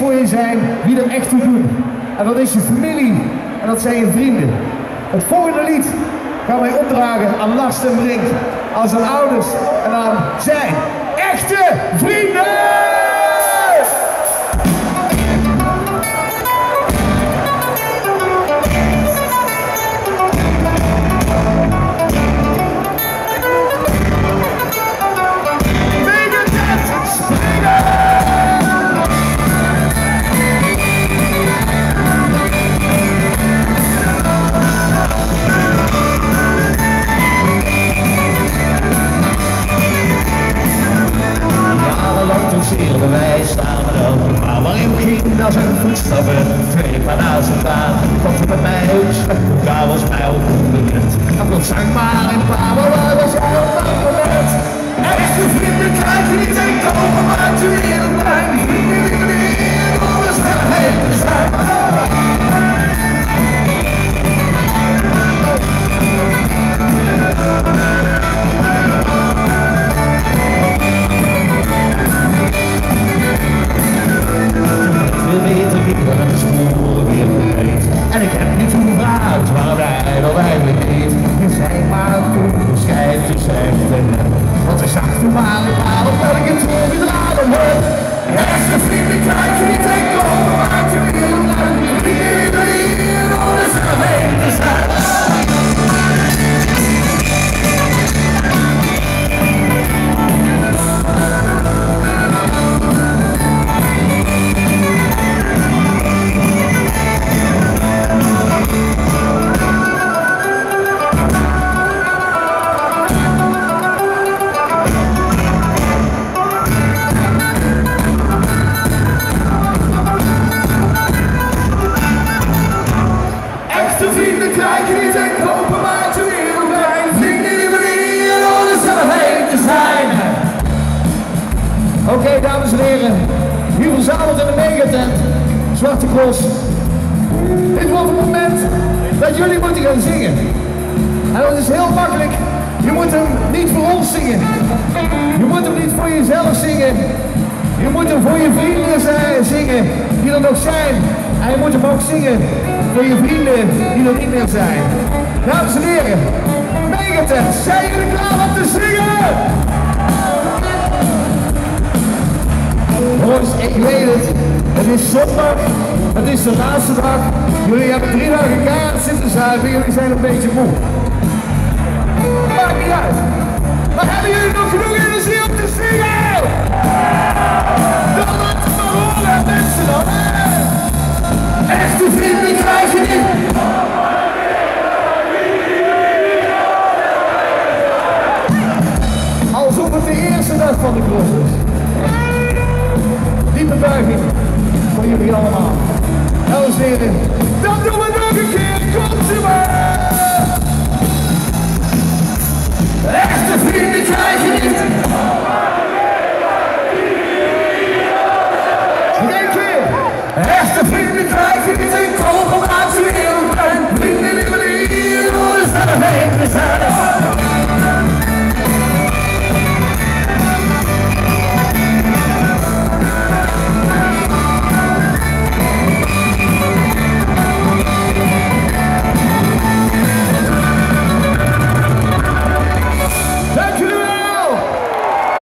voor je zijn, wie er echt toe doen. En dat is je familie en dat zijn je vrienden. Het volgende lied gaan wij opdragen aan Last en Brink, aan zijn ouders en aan zijn echte vrienden! Voetstappen Twee paar naast elkaar Komt er bij mij mij ook onbekend Dat zang maar Oké, dames en heren, hier verzameld in de megatent, Zwarte Cross. Dit wordt het moment dat jullie moeten gaan zingen. En dat is heel makkelijk. Je moet hem niet voor ons zingen. Je moet hem niet voor jezelf zingen. Je moet hem voor je vrienden zingen die er nog zijn. En je moet hem ook zingen voor je vrienden die er niet meer zijn. Dames en heren, Megatent, zijn jullie klaar om te zingen? Het is zondag. Het is de laatste dag. Jullie hebben drie dagen kaart zitten zuipen. Jullie zijn een beetje moe. Maakt niet uit. Maar hebben jullie nog genoeg energie om te zingen? Dan laat het maar horen, mensen dan. Echte vrienden krijg je niet. Alsof het de eerste dag van de cross is. Diepe buiging voor jullie allemaal. Dames en heren, dan doen we nog een keer. Komt ze maar! Echte vrienden krijg je niet. Nog één keer!